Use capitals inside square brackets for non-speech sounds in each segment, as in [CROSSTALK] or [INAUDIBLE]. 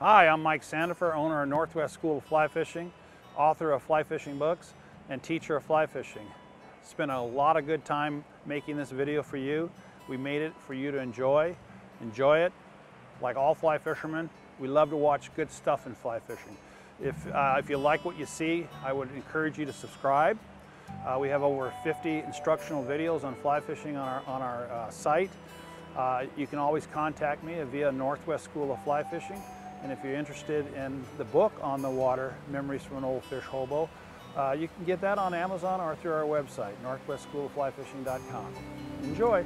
Hi, I'm Mike Sandifer, owner of Northwest School of Fly Fishing, author of fly fishing books, and teacher of fly fishing. Spent a lot of good time making this video for you. We made it for you to enjoy. Enjoy it. Like all fly fishermen, we love to watch good stuff in fly fishing. If, uh, if you like what you see, I would encourage you to subscribe. Uh, we have over 50 instructional videos on fly fishing on our, on our uh, site. Uh, you can always contact me via Northwest School of Fly Fishing. And if you're interested in the book on the water, Memories from an Old Fish Hobo, uh, you can get that on Amazon or through our website, northwestschoolofflyfishing.com. Enjoy!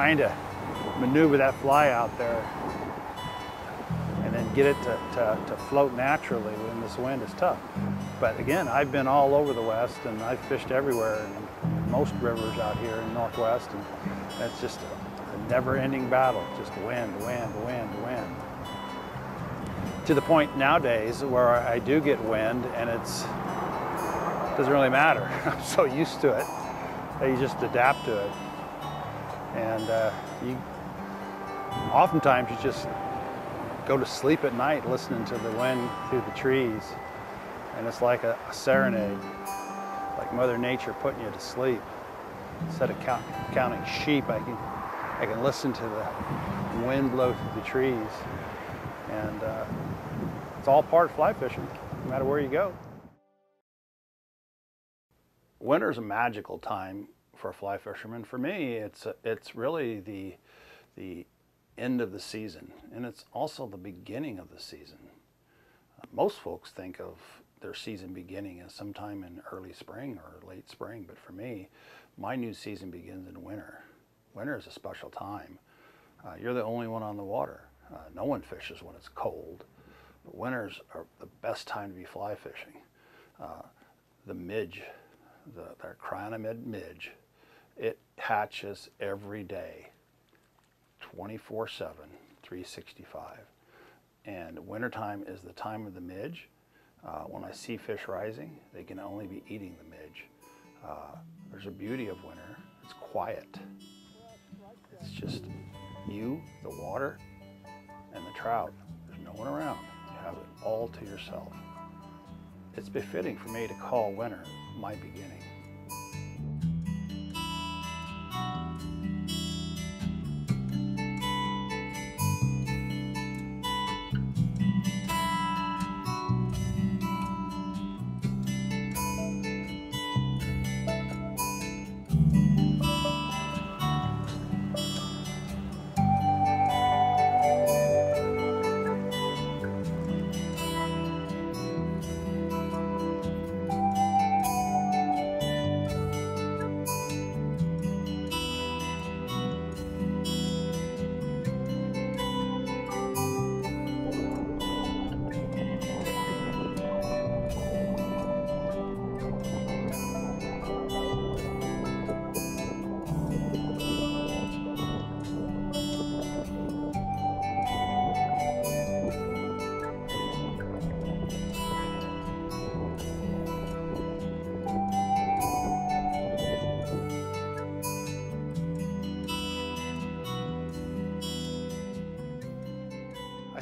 Trying to maneuver that fly out there and then get it to, to, to, float naturally when this wind is tough. But again, I've been all over the West and I've fished everywhere in most rivers out here in the Northwest and it's just a, a never-ending battle, just wind, wind, wind, wind. To the point nowadays where I do get wind and it's doesn't really matter. [LAUGHS] I'm so used to it that you just adapt to it and uh, you oftentimes you just go to sleep at night listening to the wind through the trees. And it's like a, a serenade like mother nature putting you to sleep. Instead of count, counting sheep i can i can listen to the wind blow through the trees. And uh, it's all part of fly fishing no matter where you go. Winter's a magical time for a fly fisherman. For me, it's it's really the the end of the season, and it's also the beginning of the season. Most folks think of their season beginning as sometime in early spring or late spring, but for me, my new season begins in winter. Winter is a special time. Uh, you're the only one on the water. Uh, no one fishes when it's cold, but winters are the best time to be fly fishing. Uh, the midge, the, the midge, it hatches every day, 24 7, 365. And wintertime is the time of the midge. Uh, when I see fish rising, they can only be eating the midge. Uh, there's a beauty of winter. It's quiet. It's just you, the water, and the trout. There's no one around. You have it all to yourself. It's befitting for me to call winter my beginning.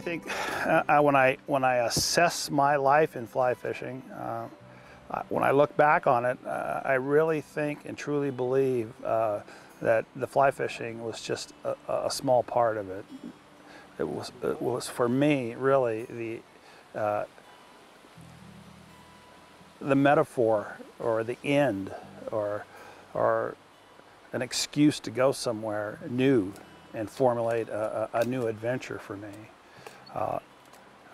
Think uh, when I when I assess my life in fly fishing, uh, when I look back on it, uh, I really think and truly believe uh, that the fly fishing was just a, a, small part of it. It was it was for me really the uh, the metaphor or the end or or an excuse to go somewhere new and formulate a, a, new adventure for me. Uh,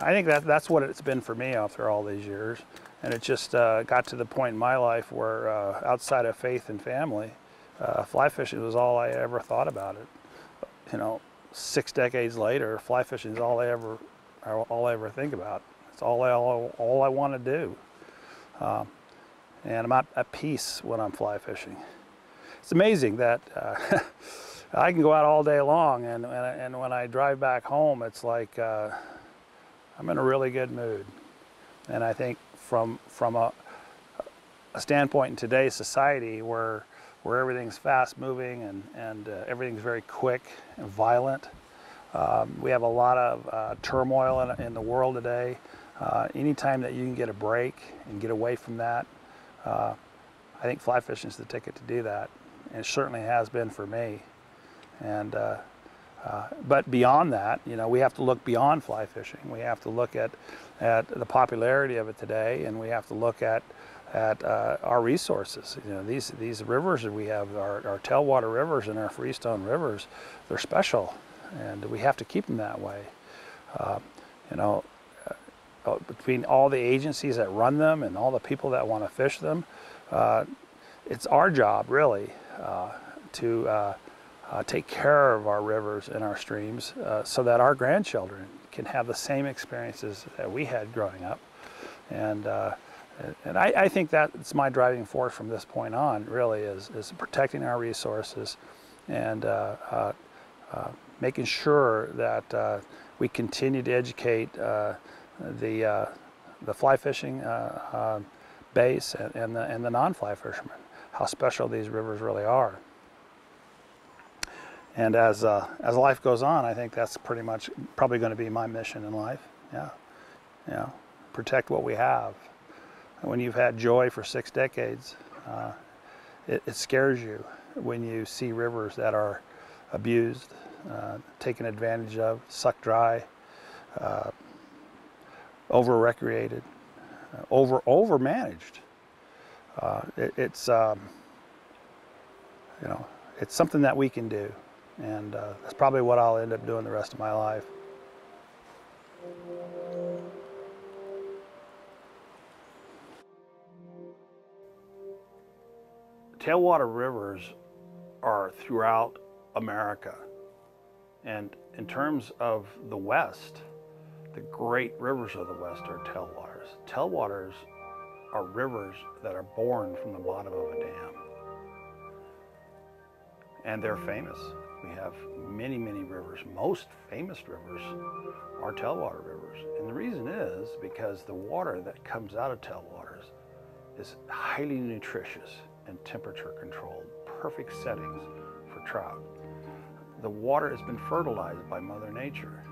I think that that's what it's been for me after all these years, and it just uh, got to the point in my life where, uh, outside of faith and family, uh, fly fishing was all I ever thought about it. You know, six decades later, fly fishing is all I ever, all I ever think about. It's all I all, all I want to do, um, and I'm at, at peace when I'm fly fishing. It's amazing that. [LAUGHS] I can go out all day long, and, and, and when I drive back home, it's like uh, I'm in a really good mood. And I think from from a, a standpoint in today's society where where everything's fast moving and, and uh, everything's very quick and violent, um, we have a lot of uh, turmoil in, in, the world today. Uh, anytime that you can get a break and get away from that, uh, I think fly fishing is the ticket to do that. And it certainly has been for me. And uh, uh, but beyond that, you know, we have to look beyond fly fishing. We have to look at, at the popularity of it today, and we have to look at, at uh, our resources. You know, these, these rivers that we have, our, our tailwater rivers and our freestone rivers, they're special, and we have to keep them that way. Uh, you know, uh, uh, between all the agencies that run them and all the people that want to fish them, uh, it's our job really to uh, take care of our rivers and our streams uh, so that our grandchildren can have the same experiences that we had growing up. And, uh, and I, I, think that's my driving force from this point on, really, is, is protecting our resources and uh, uh, uh, making sure that we continue to educate the, the fly fishing base and, and the, and the non-fly fishermen how special these rivers really are. And as, uh, as life goes on, I think that's pretty much probably going to be my mission in life. Yeah. Yeah. Protect what we have. When you've had joy for six decades, uh, it, it, scares you when you see rivers that are abused, uh, taken advantage of, sucked dry, uh, over recreated, uh, over over managed. Uh, it, it's um, you know it's something that we can do and uh, that's probably what I'll end up doing the rest of my life. Tailwater rivers are throughout America. And in terms of the West, the great rivers of the West are tailwaters. Tailwaters are rivers that are born from the bottom of a dam. And they're famous. We have many, many rivers. Most famous rivers are tailwater rivers. And the reason is because the water that comes out of tailwaters is highly nutritious and temperature controlled, perfect settings for trout. The water has been fertilized by Mother Nature.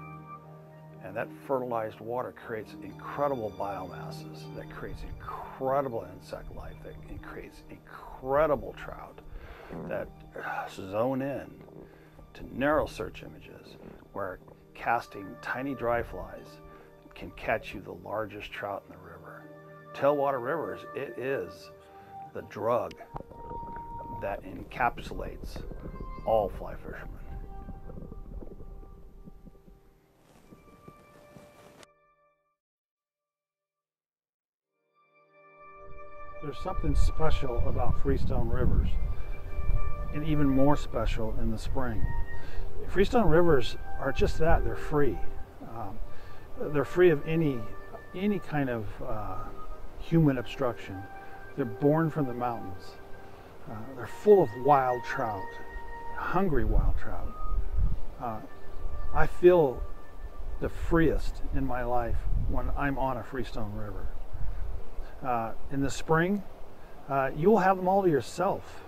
And that fertilized water creates incredible biomasses, that creates incredible insect life, that creates incredible trout that uh, zone in to narrow search images where casting tiny dry flies can catch you the largest trout in the river. Tailwater rivers, it is the drug that encapsulates all fly fishermen. There's something special about freestone rivers and even more special in the spring. Freestone rivers are just that, they're free. Um, they're free of any, any kind of uh, human obstruction. They're born from the mountains. Uh, they're full of wild trout, hungry wild trout. Uh, I feel the freest in my life when I'm on a freestone river. Uh, in the spring, uh, you'll have them all to yourself.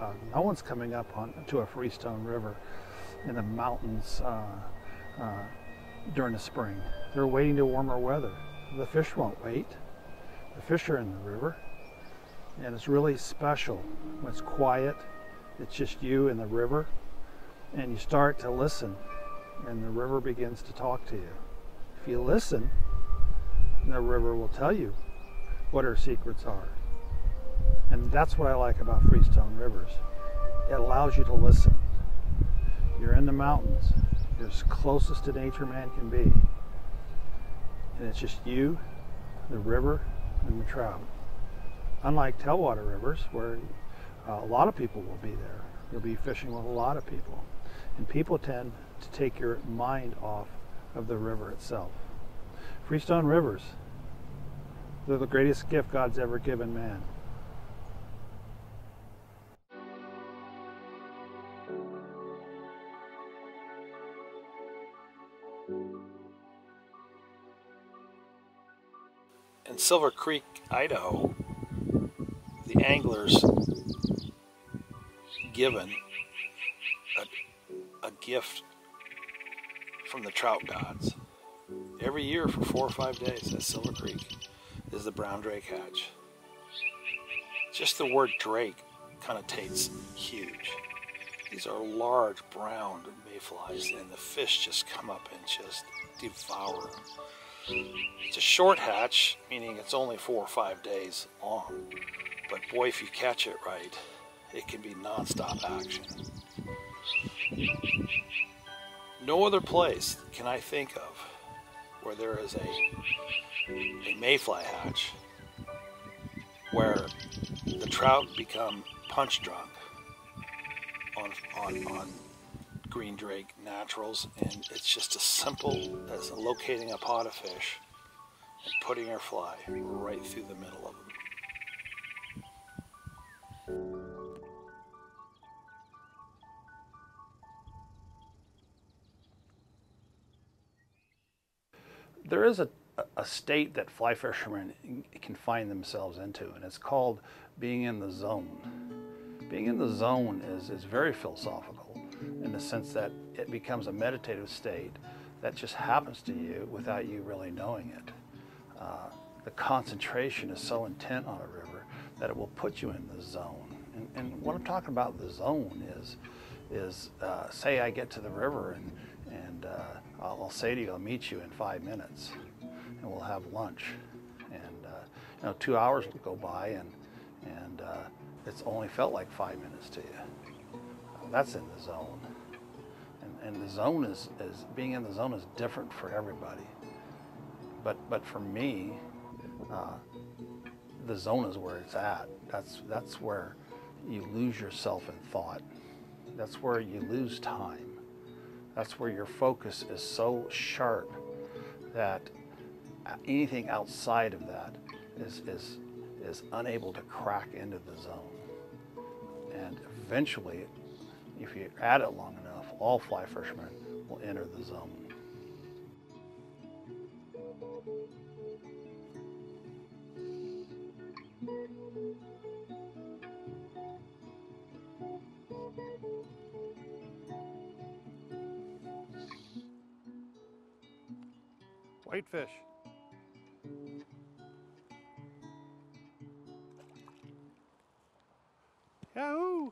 Uh, no one's coming up on to a freestone river in the mountains uh, uh, during the spring. They're waiting to warmer weather. The fish won't wait. The fish are in the river. And it's really special when it's quiet. It's just you and the river. And you start to listen, and the river begins to talk to you. If you listen, the river will tell you what her secrets are. And that's what I like about freestone rivers. It allows you to listen. You're in the mountains. You're as closest to nature man can be. and it's just you, the river, and the trout. Unlike tailwater rivers, where uh, a lot of people will be there, you'll be fishing with a lot of people, and people tend to take your mind off of the river itself. Freestone rivers, they're the greatest gift God's ever given man. in Silver Creek, Idaho, the anglers given a, a gift from the trout gods. Every year for four or five days at Silver Creek is the brown drake hatch. Just the word drake connotates huge. These are large brown mayflies, and the fish just come up and just devour them. It's a short hatch, meaning it's only four or five days long. But boy, if you catch it right, it can be nonstop action. No other place can I think of where there is a, a mayfly hatch where the trout become punch drunk on, on, on green drake naturals and it's just as simple as locating a pot of fish and putting your fly right through the middle of them. There is a, a state that fly fishermen can find themselves into, and it's called being in the zone. Being in the zone is, is very philosophical in the sense that it becomes a meditative state that just happens to you without you really knowing it. Uh, the concentration is so intent on a river that it will put you in the zone. And, and what I'm talking about the zone is, is uh, say I get to the river and, and uh, I'll, say to you, I'll meet you in five minutes and we'll have lunch. And uh, you know, two hours will go by and, and uh, it's only felt like five minutes to you that's in the zone. And, and the zone is, is, being in the zone is different for everybody. But, but for me, uh, the zone is where it's at. That's, that's where you lose yourself in thought. That's where you lose time. That's where your focus is so sharp that anything outside of that is, is, is unable to crack into the zone. And eventually if you add it long enough, all fly fishermen will enter the zone. Whitefish. Yahoo!